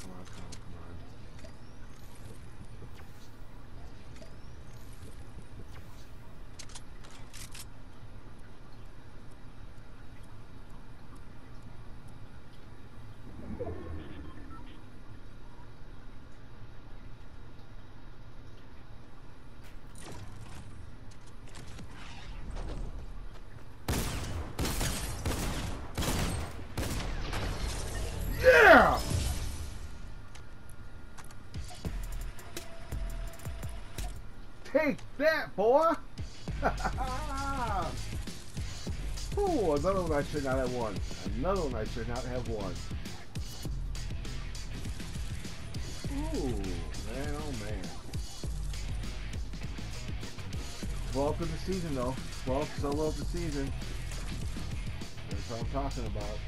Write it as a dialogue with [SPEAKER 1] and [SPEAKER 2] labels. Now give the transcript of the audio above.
[SPEAKER 1] come on, come on. Take that, boy! Ooh, another one I should not have won. Another one I should not have won. Ooh, man, oh man. 12th of the season, though. 12th solo of the season. That's what I'm talking about.